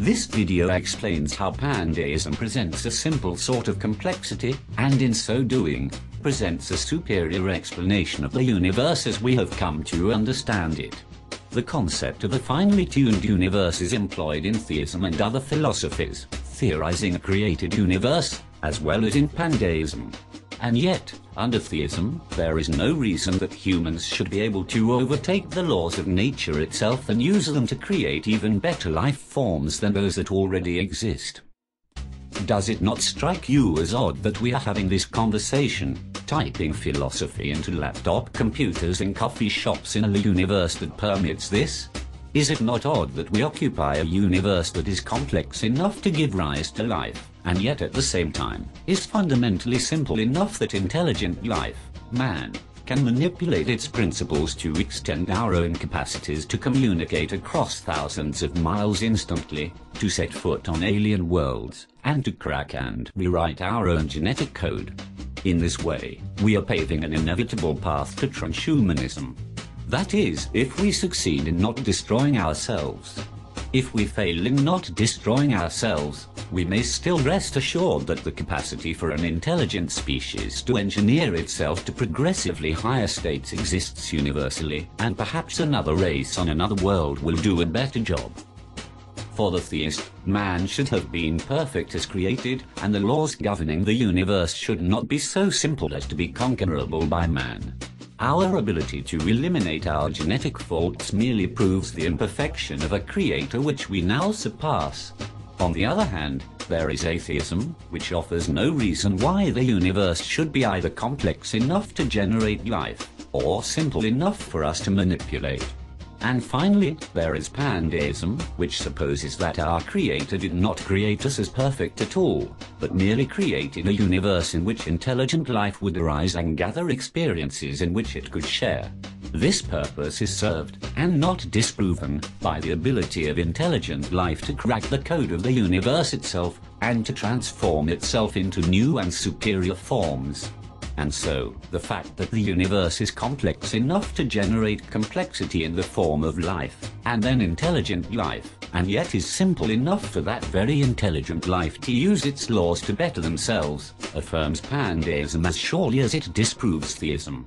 This video explains how pandeism presents a simple sort of complexity, and in so doing, presents a superior explanation of the universe as we have come to understand it. The concept of a finely tuned universe is employed in theism and other philosophies, theorizing a created universe, as well as in pandeism. And yet, under theism, there is no reason that humans should be able to overtake the laws of nature itself and use them to create even better life forms than those that already exist. Does it not strike you as odd that we are having this conversation, typing philosophy into laptop computers in coffee shops in a universe that permits this? Is it not odd that we occupy a universe that is complex enough to give rise to life, and yet at the same time, is fundamentally simple enough that intelligent life, man, can manipulate its principles to extend our own capacities to communicate across thousands of miles instantly, to set foot on alien worlds, and to crack and rewrite our own genetic code. In this way, we are paving an inevitable path to transhumanism. That is, if we succeed in not destroying ourselves. If we fail in not destroying ourselves, we may still rest assured that the capacity for an intelligent species to engineer itself to progressively higher states exists universally, and perhaps another race on another world will do a better job. For the theist, man should have been perfect as created, and the laws governing the universe should not be so simple as to be conquerable by man. Our ability to eliminate our genetic faults merely proves the imperfection of a creator which we now surpass. On the other hand, there is atheism, which offers no reason why the universe should be either complex enough to generate life, or simple enough for us to manipulate. And finally, there is pandeism, which supposes that our Creator did not create us as perfect at all, but merely created a universe in which intelligent life would arise and gather experiences in which it could share. This purpose is served, and not disproven, by the ability of intelligent life to crack the code of the universe itself, and to transform itself into new and superior forms. And so, the fact that the universe is complex enough to generate complexity in the form of life, and then intelligent life, and yet is simple enough for that very intelligent life to use its laws to better themselves, affirms pandeism as surely as it disproves theism.